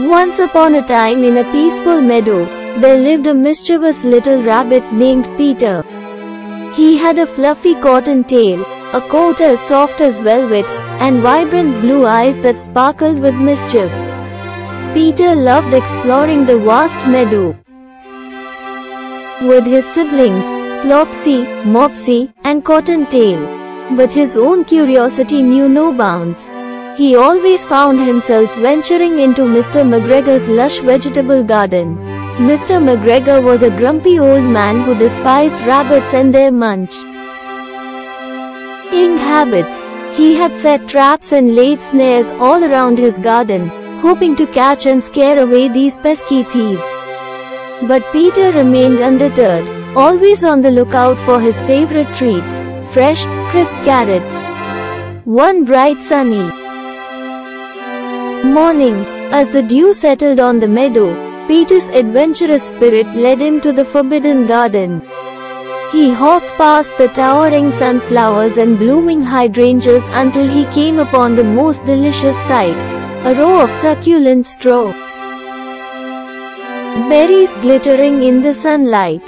Once upon a time in a peaceful meadow, there lived a mischievous little rabbit named Peter. He had a fluffy cotton tail, a coat as soft as velvet, and vibrant blue eyes that sparkled with mischief. Peter loved exploring the vast meadow. With his siblings, Flopsy, Mopsy, and Cottontail. But his own curiosity knew no bounds. He always found himself venturing into Mr. McGregor's lush vegetable garden. Mr. McGregor was a grumpy old man who despised rabbits and their munch. In habits, he had set traps and laid snares all around his garden, hoping to catch and scare away these pesky thieves. But Peter remained undeterred, always on the lookout for his favorite treats, fresh, crisp carrots. One bright sunny morning, as the dew settled on the meadow, Peter's adventurous spirit led him to the forbidden garden. He hopped past the towering sunflowers and blooming hydrangeas until he came upon the most delicious sight, a row of succulent straw berries glittering in the sunlight.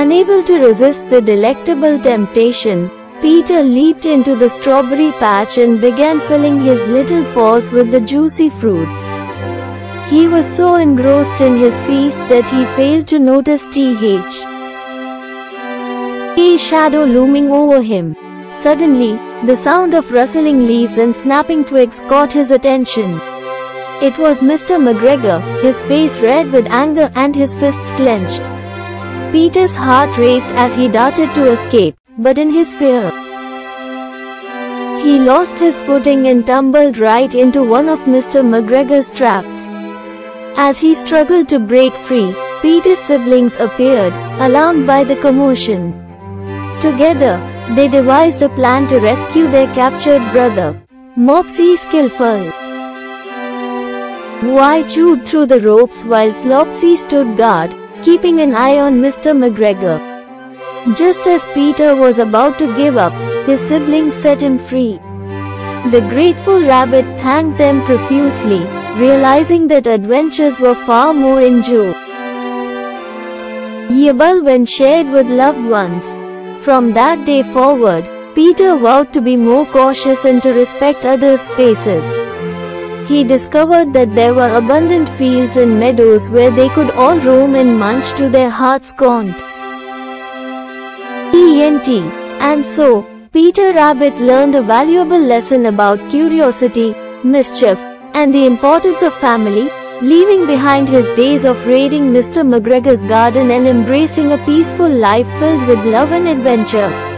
Unable to resist the delectable temptation, Peter leaped into the strawberry patch and began filling his little paws with the juicy fruits. He was so engrossed in his feast that he failed to notice T.H. A shadow looming over him. Suddenly, the sound of rustling leaves and snapping twigs caught his attention. It was Mr. McGregor, his face red with anger and his fists clenched. Peter's heart raced as he darted to escape, but in his fear, he lost his footing and tumbled right into one of Mr. McGregor's traps. As he struggled to break free, Peter's siblings appeared, alarmed by the commotion. Together, they devised a plan to rescue their captured brother. Mopsy Skillful Y chewed through the ropes while Flopsy stood guard, keeping an eye on Mr. McGregor. Just as Peter was about to give up, his siblings set him free. The grateful rabbit thanked them profusely, realizing that adventures were far more enjoyable when shared with loved ones. From that day forward, Peter vowed to be more cautious and to respect others' spaces. He discovered that there were abundant fields and meadows where they could all roam and munch to their heart's content. ENT. And so, Peter Rabbit learned a valuable lesson about curiosity, mischief, and the importance of family, leaving behind his days of raiding Mr. McGregor's garden and embracing a peaceful life filled with love and adventure.